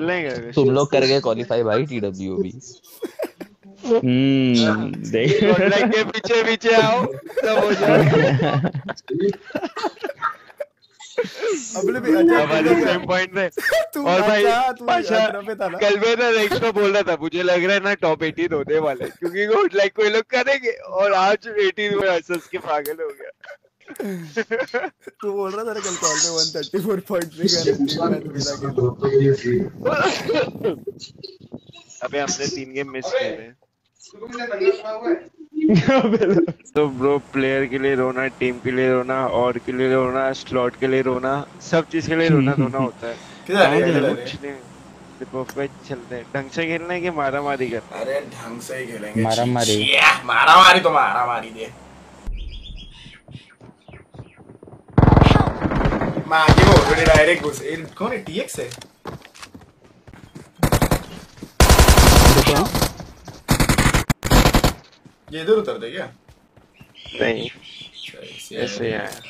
खेलेंगे तुम लोग कर गए क्वालिफाई भाई टीडब्ल्यूबी हम्म के पीछे पीछे आओ सब हो भी अच्छा हमारे सेम पॉइंट पे और भाई अच्छा, पाशा था ना? कल मैं ना रेक्स को बोल रहा था मुझे लग रहा है ना टॉप 18 होने वाले क्योंकि वो लाइक कोई लोग करेंगे और आज 18 में हंस के पागल हो गया। तू बोल रहा था कल कॉल पे 134 पॉइंट पे गया बिना के अबे हमने तीन गेम मिस किए थे तो ब्रो प्लेयर के लिए रोना टीम के लिए रोना और के लिए रोना स्लॉट के लिए रोना सब चीज़ के लिए रोना रोना होता है। है है? कुछ नहीं। चलते हैं। ढंग से खेलना है कि मारा मारी करना है? अरे ढंग से ही खेलेंगे। मारामारी। मारा मारी तो मारा मारी दे मैं आगे वो ऑलरेडी डायरेक्ट घुस कौन है टीएक्स है ये इधर उतर दे क्या नहीं ऐसे आया